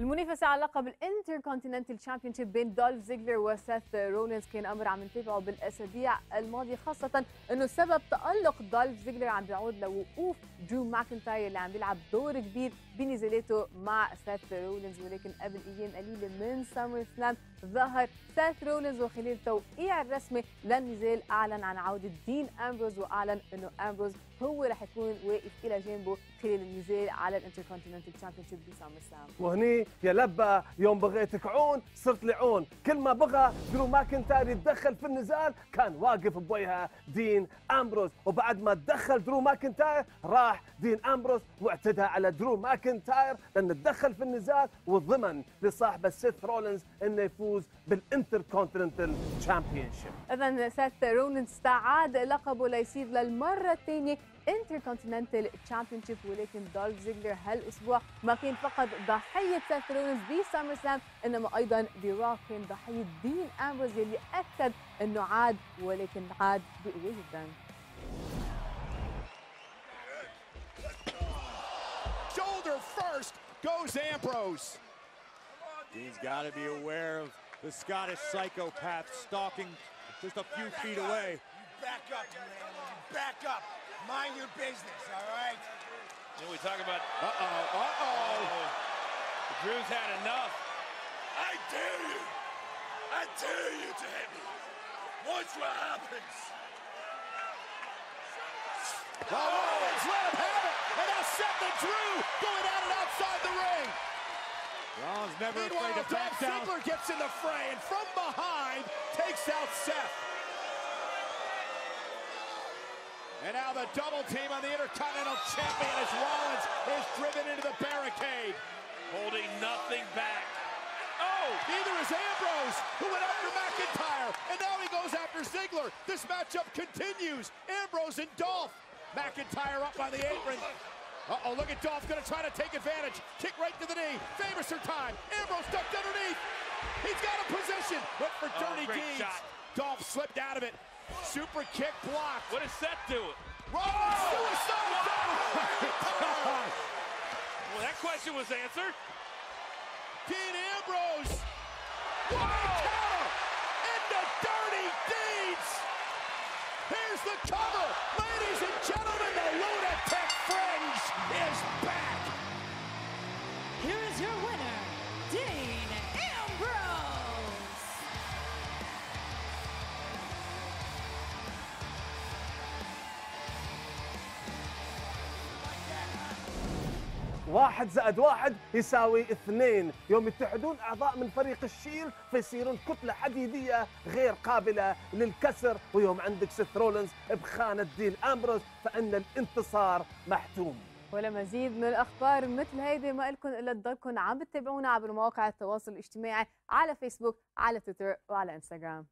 المنافسة على لقب ال Intercontinental Championship بين دولف زيجلر وسيث رولينز كان أمر عم نتابعه بالأسابيع الماضية خاصة إنه سبب تألق دولف زيجلر عم بيعود لوقوف درو ماكنتاير اللي عم بيلعب دور كبير بنزالاته مع سيث رولينز. ولكن قبل أيام قليلة من SummerSlam ظهر سيث رولينز وخلال توقيع الرسمي للنزال أعلن عن عودة دين أمبروز وأعلن إنه أمبروز هو رح يكون واقف إلى جانبه خلال النزال على ال Intercontinental Championship ب SummerSlam. وهني يا لبى يوم بغيتك عون صرت لعون كل ما بغى درو ماكنتاير يتدخل في النزال. كان واقف بوجهه دين أمبروز. وبعد ما تدخل درو ماكنتاير راح دين أمبروز واعتدى على درو ماكنتاير لأنه تدخل في النزال وضمن لصاحبه سيث رولينز إنه يفوز بال Intercontinental Championship اذا سيث رولينز استعاد لقبه ليصير للمرة الثانية continental Championship ولكن دولف زيجلر هالأسبوع ما كان فقط ضحية سيث رولينز ب SummerSlam إنما أيضا برا كان ضحية دين أمبروز يلي أكد إنه عاد ولكن عاد بقوة جدا Shoulder first goes Ambrose. He's got to be aware of the Scottish psychopath stalking just a few feet away. Back up, man. Back up. Mind your business, all right? You know, we talk about Uh-oh, uh-oh. Oh. Drew's had enough. I dare you. I dare you to hit me. Watch what happens. Rollins let him have it. And now Seth and Drew going at it outside the ring. Rollins never afraid to back down. Ziggler gets in the fray and from behind takes out Seth. And now the double team on the Intercontinental Champion as Rollins is driven into the barricade. Holding nothing back. Oh, neither is Ambrose, who went after McIntyre, and now he goes after Ziggler. This matchup continues. Ambrose and Dolph. McIntyre up on the apron. Uh-oh, look at Dolph gonna try to take advantage. Kick right to the knee. Famouser time. Ambrose ducked underneath. He's got a position. Went for Oh, dirty great deeds. shot. Dolph slipped out of it. Super kick blocked. What does Seth do? Rollins suicide dive. Well, that question was answered. Dean Ambrose. What a counter! Into dirty deeds! Here's the cover! واحد زائد واحد يساوي اثنين. يوم يتحدون أعضاء من فريق ال Shield فيصيرون كتلة حديدية غير قابلة للكسر. ويوم عندك سيث رولينز بخانة دين أمبروز فإن الانتصار محتوم. ولمزيد من الأخبار مثل هيدي ما لكم إلا تضلكم عم بتتابعونا عبر مواقع التواصل الاجتماعي على فيسبوك على تويتر وعلى إنستغرام.